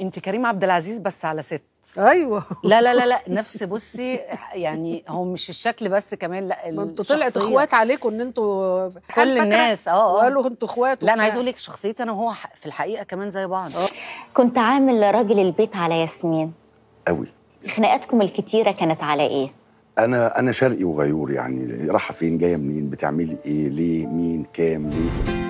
انت كريم عبد العزيز بس على ست. أيوه. لا لا لا لا نفس بصي يعني هو مش الشكل بس كمان لا ما أنتوا طلعت اخوات عليكم ان أنتوا كل الناس آه،, آه قالوا أنتوا اخوات لا أنا عايز أقول لك شخصيتي أنا وهو في الحقيقة كمان زي بعض. آه. كنت عامل راجل البيت على ياسمين. قوي. خناقاتكم الكتيرة كانت على إيه؟ أنا أنا شرقي وغيور يعني رايحه فين؟ جاية منين؟ بتعملي إيه؟ ليه؟ مين؟ كام؟ ليه؟